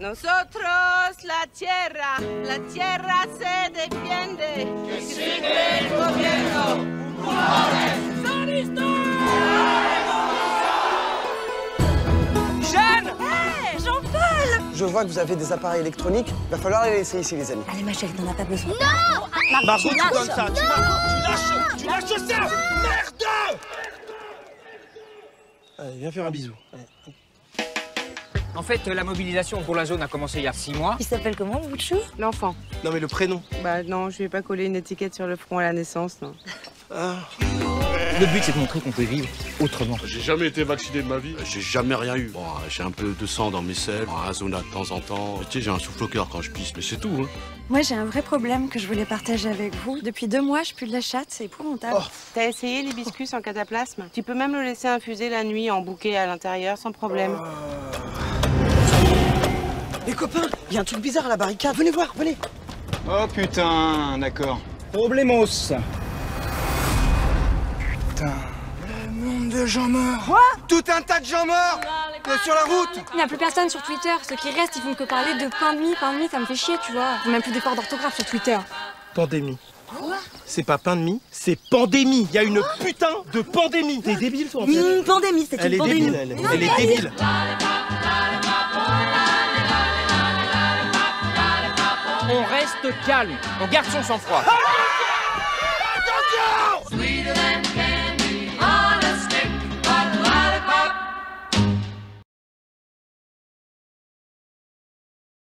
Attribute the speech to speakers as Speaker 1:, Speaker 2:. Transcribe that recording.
Speaker 1: Nosotros la tierra, la tierra se defiende. Que sigue el gobierno.
Speaker 2: Jeanne
Speaker 3: Hé, Jean-Paul
Speaker 4: Je vois que vous avez des appareils électroniques. Va falloir les laisser ici, les amis.
Speaker 3: Allez, ma chérie, t'en as pas besoin.
Speaker 2: Margot, tu donnes ça Tu lâches Tu lâches ça Merde
Speaker 4: Allez, viens faire un bisou. Allez.
Speaker 5: En fait, la mobilisation pour la zone a commencé il y a six mois.
Speaker 3: Il s'appelle comment, bout de chou
Speaker 1: L'enfant.
Speaker 4: Non, mais le prénom.
Speaker 1: Bah non, je vais pas coller une étiquette sur le front à la naissance, non.
Speaker 5: Le but, c'est de montrer qu'on peut vivre autrement.
Speaker 6: J'ai jamais été vacciné de ma vie. J'ai jamais rien eu. Bon, j'ai un peu de sang dans mes selles, un zona de temps en temps. Tu sais, j'ai un souffle au cœur quand je pisse, mais c'est tout. Hein.
Speaker 7: Moi, j'ai un vrai problème que je voulais partager avec vous. Depuis deux mois, je pue de la chatte, c'est épouvantable.
Speaker 4: Oh.
Speaker 1: T'as essayé l'hibiscus en cataplasme? Tu peux même le laisser infuser la nuit en bouquet à l'intérieur sans problème.
Speaker 4: Les copains, il y a un truc bizarre à la barricade. Venez voir, venez.
Speaker 8: Oh putain, d'accord.
Speaker 2: Problemos
Speaker 4: Le monde de gens morts. Tout un tas de gens morts euh, sur la route.
Speaker 7: Il n'y a plus personne sur Twitter. Ceux qui restent, ils font que parler de pain de mie. Pain de mie, ça me fait chier, tu vois. Faut même plus d'efforts d'orthographe sur Twitter.
Speaker 4: Pandémie. C'est pas pain de mie, c'est pandémie. Il y a une putain de pandémie. T'es débile, toi, en fait.
Speaker 3: Une pandémie, c'est
Speaker 4: Elle
Speaker 3: une
Speaker 4: est
Speaker 3: pandémie.
Speaker 4: débile, elle. Elle est débile.
Speaker 5: on reste calme, on garde son sang-froid. Attention Attention